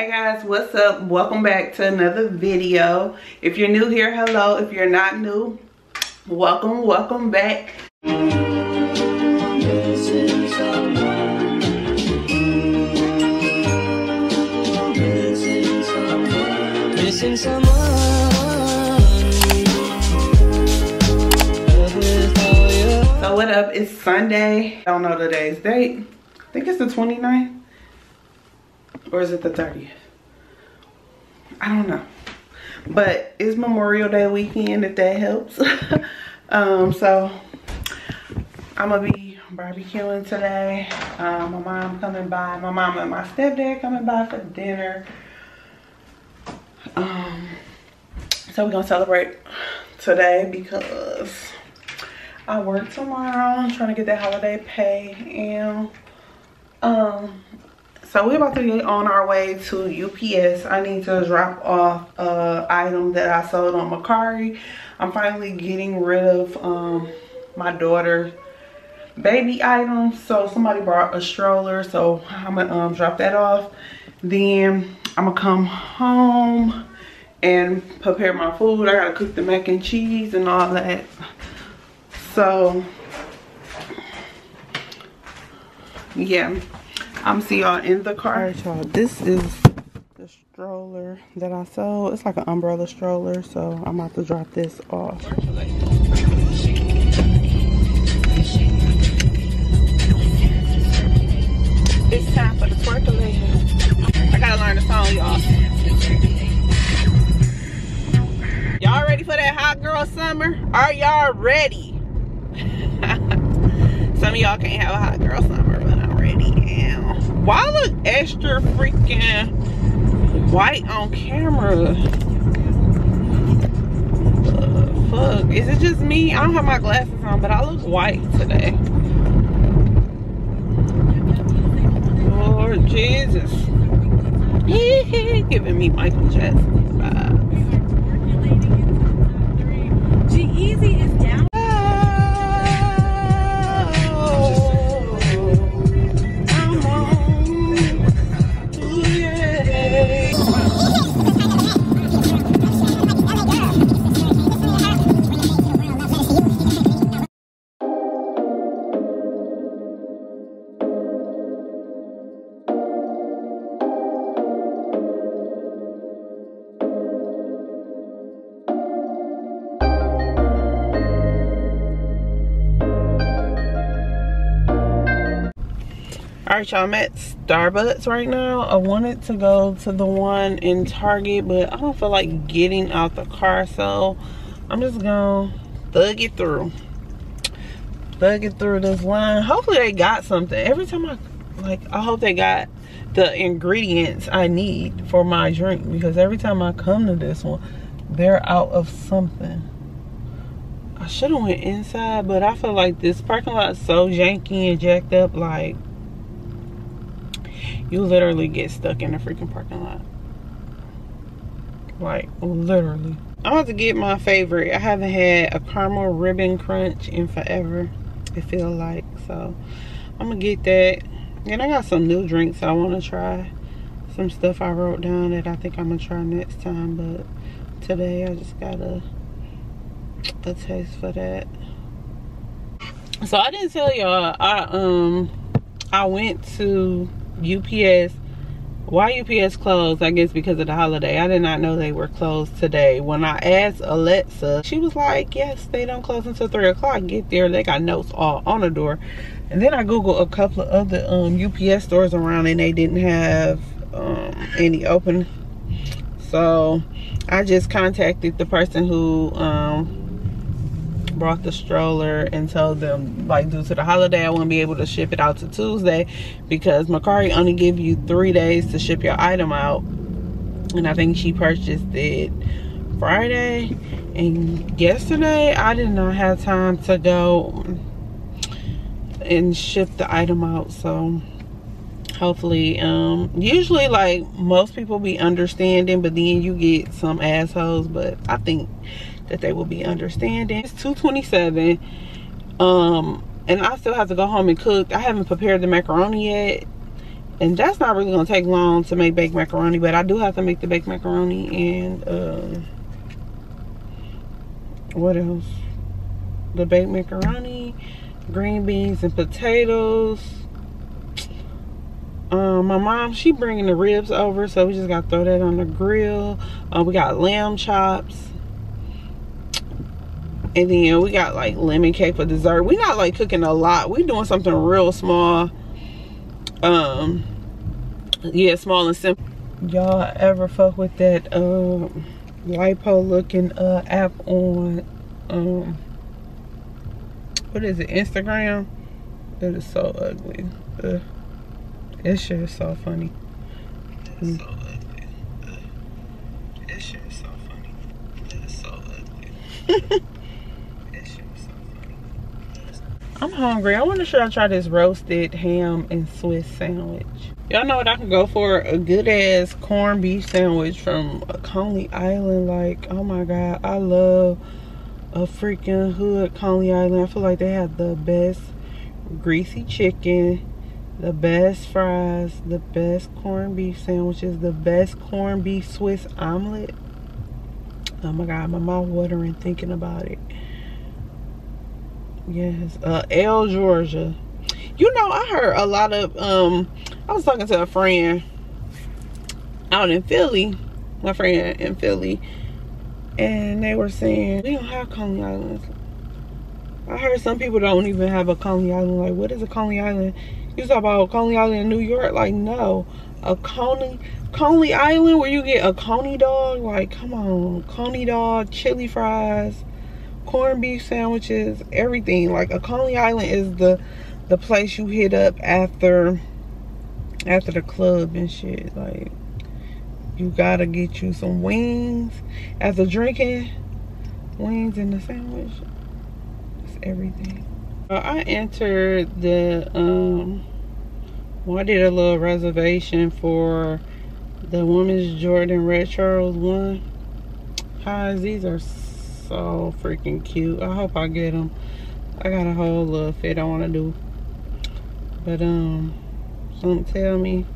hey guys what's up? Welcome back to another video. If you're new here hello. If you're not new welcome welcome back. Missing someone. So what up? It's sunday. I don't know today's date. I think it's the 29th or is it the 30th i don't know. But it's memorial day weekend if that helps. Um so i'm gonna be barbecuing today. Um, my mom coming by my mom and my stepdad coming by for dinner. Um so we're gonna celebrate today because i work tomorrow. I'm trying to get that holiday pay and um so we're about to get on our way to ups i need to drop off a item that i sold on Mercari. I'm finally getting rid of um my daughter baby items so somebody brought a stroller so i'm gonna um, drop that off. Then i'm gonna come home and prepare my food. I gotta cook the mac and cheese and all that. So yeah i'm see y'all in the car. Right, y'all. This is the stroller that i sold. It's like an umbrella stroller so i'm about to drop this off. It's time for the twerkulation i gotta learn the song y'all. Y'all ready for that hot girl summer? Are y'all ready? Some of y'all can't have a hot girl summer why look extra freaking white on camera? Fuck? Is it just me? I don't have my glasses on but i look white today. Lord jesus. Giving me michael jackson vibes. Is down y'all i'm at starbucks right now. I wanted to go to the one in target but i don't feel like getting out the car so i'm just gonna thug it through. Thug it through this line. Hopefully they got something. Every time i like i hope they got the ingredients i need for my drink because every time i come to this one they're out of something. I should have went inside but i feel like this parking lot is so janky and jacked up like you literally get stuck in the freaking parking lot. Like, literally. I'm about to get my favorite. I haven't had a caramel ribbon crunch in forever, it feel like. So, I'm going to get that. And I got some new drinks I want to try. Some stuff I wrote down that I think I'm going to try next time. But today, I just got a, a taste for that. So, I didn't tell y'all. I, um, I went to UPS. Why UPS closed? I guess because of the holiday. I did not know they were closed today. When I asked Alexa, she was like, yes, they don't close until 3 o'clock. Get there. They got notes all on the door. And then I Googled a couple of other um, UPS stores around and they didn't have um, any open. So I just contacted the person who um, brought the stroller and told them like due to the holiday I wouldn't be able to ship it out to Tuesday because Mercari only give you three days to ship your item out. And I think she purchased it Friday. And yesterday I did not have time to go and ship the item out. So hopefully um usually like most people be understanding but then you get some assholes. But I think that they will be understanding. It's 227 um and I still have to go home and cook. I haven't prepared the macaroni yet and that's not really gonna take long to make baked macaroni but i do have to make the baked macaroni and um what else the baked macaroni green beans and potatoes um my mom she bringing the ribs over so we just got to throw that on the grill uh, we got lamb chops and then we got like lemon cake for dessert. We not like cooking a lot. We doing something real small. Um yeah small and simple. Y'all ever fuck with that um lipo looking uh app on um what is it instagram? It is so ugly. Ugh. this shit is so funny. It's so ugly. Ugh. shit is so funny. It is so ugly I'm hungry. I wonder should I try this roasted ham and Swiss sandwich. Y'all know what I can go for? A good ass corned beef sandwich from Coney Island. Like, oh my God. I love a freaking hood Coney Island. I feel like they have the best greasy chicken, the best fries, the best corned beef sandwiches, the best corned beef Swiss omelet. Oh my God, my mouth watering thinking about it. Yes, uh, L Georgia. You know, I heard a lot of um. I was talking to a friend out in Philly, my friend in Philly, and they were saying we don't have Coney Islands. I heard some people don't even have a Coney Island. Like, what is a Coney Island? You talk about Coney Island in New York? Like, no, a Coney Coney Island where you get a Coney dog. Like, come on, Coney dog, chili fries corned beef sandwiches, everything. Like a Coney Island is the the place you hit up after after the club and shit. Like you gotta get you some wings after drinking. Wings in the sandwich. It's everything. Uh, I entered the um well I did a little reservation for the women's Jordan Red Charles one. Guys, these are so freaking cute. I hope I get them. I got a whole little fit I want to do. But, um, something tell me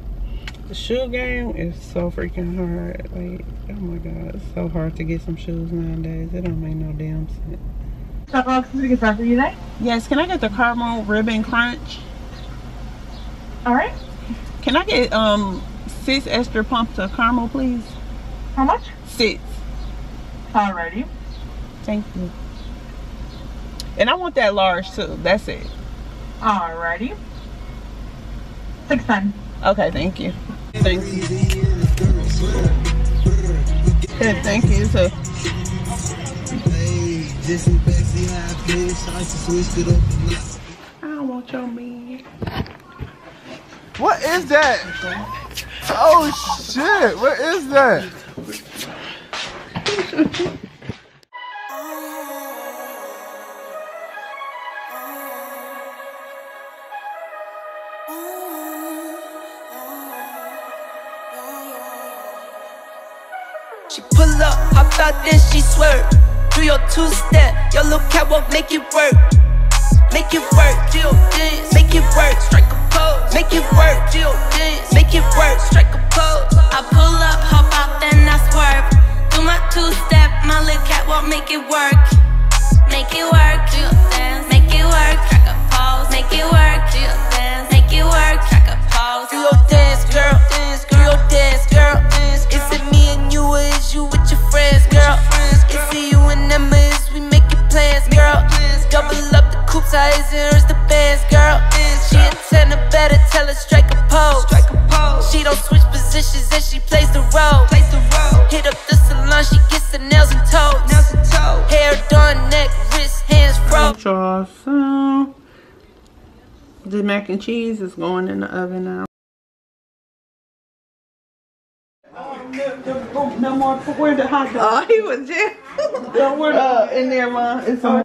the shoe game is so freaking hard. Like, oh my God, it's so hard to get some shoes nowadays. It don't make no damn sense. Starbucks, we get for you today? Yes, can I get the caramel ribbon crunch? All right. Can I get um six extra pumps of caramel, please? How much? Six. Alrighty. Thank you. And I want that large too. That's it. Alrighty. Six ten. Okay, thank you. Thank you. Okay, thank you. So, I don't want your man. What is that? Oh shit! What is that? She pull up, hop out, then she swerve. Do your two step, your little catwalk, make it work. Make it work, Jill dance, make it work. Strike a pose, make it work, Jill dance, make it work. Strike a pose. I pull up, hop out, then I swerve. Do my two step, my little catwalk, make it work. Make it work, Jill dance, make it work. Gets her nails and toes. Hair done, neck, wrist, hands froze. y'all soon. The mac and cheese is going in the oven now. No more. Where the hot dog? Oh, he was just uh, in there, ma. It's some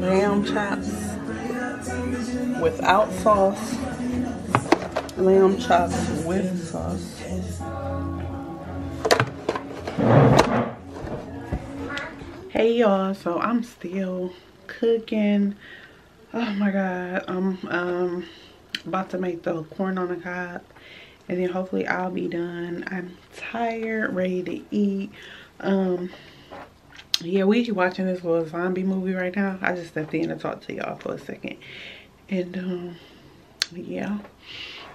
lamb chops without sauce. Lamb chops with sauce. Hey y'all, so I'm still cooking. Oh my god, I'm um about to make the corn on the cob and then hopefully I'll be done. I'm tired, ready to eat. Um, yeah, we watching this little zombie movie right now. I just stepped in to talk to y'all for a second. And um, yeah,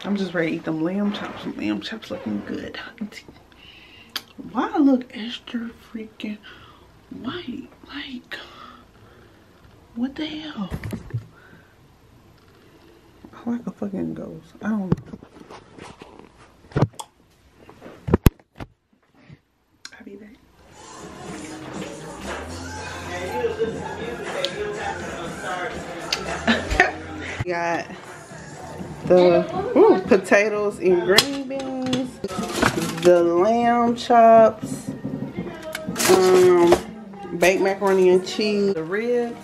I'm just ready to eat them lamb chops. Some lamb chops looking good. Why I look extra freaking white? Like, what the hell? I like a fucking ghost. I don't. I'll be back. Got the ooh, potatoes and green beans, the lamb chops, um, baked macaroni and cheese, the ribs.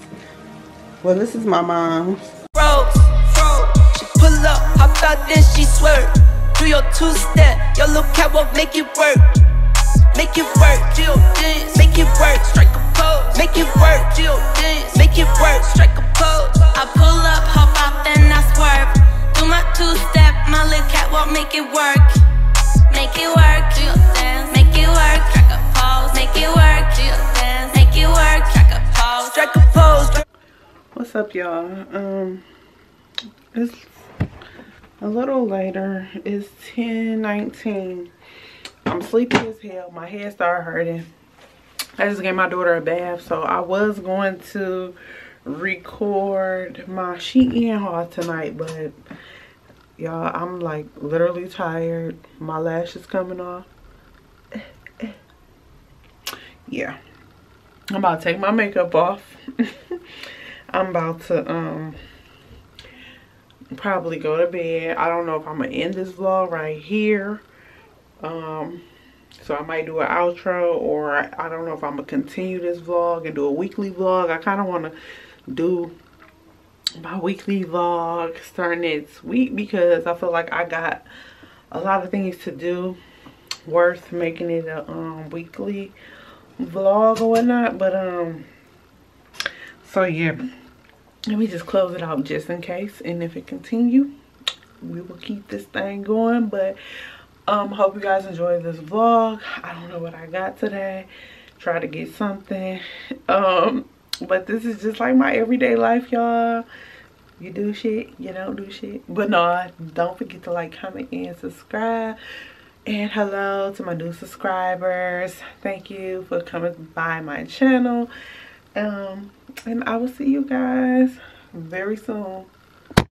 Well, this is my mom's. Froze, froze. She pull up, hop out, then she swerve. Do your two step, your little catwalk, make it work. Make it work, Jill dance, make it work, strike a pose. Make it work, Jill dance, make it work, strike a pose. I pull up, hop out, then I swerve. Do my two step, my little catwalk, make it work. Make it work, Jill dance, make it work, track a pose. Make it work, Jill What's up, y'all? Um, it's a little later. It's 10:19. I'm sleepy as hell. My head started hurting. I just gave my daughter a bath, so I was going to record my Shein haul tonight, but y'all, I'm like literally tired. My lashes coming off. Yeah. I'm about to take my makeup off. I'm about to um probably go to bed. I don't know if I'm gonna end this vlog right here. Um so I might do an outro or I don't know if I'm gonna continue this vlog and do a weekly vlog. I kind of want to do my weekly vlog starting next week because I feel like I got a lot of things to do worth making it a um, weekly vlog or whatnot but um so yeah. Let me just close it out just in case. And if it continue we will keep this thing going. But um hope you guys enjoyed this vlog. I don't know what i got today. Try to get something. Um but this is just like my everyday life y'all. You do shit you don't do shit. But no don't forget to like comment and subscribe. And hello to my new subscribers. Thank you for coming by my channel. Um and i will see you guys very soon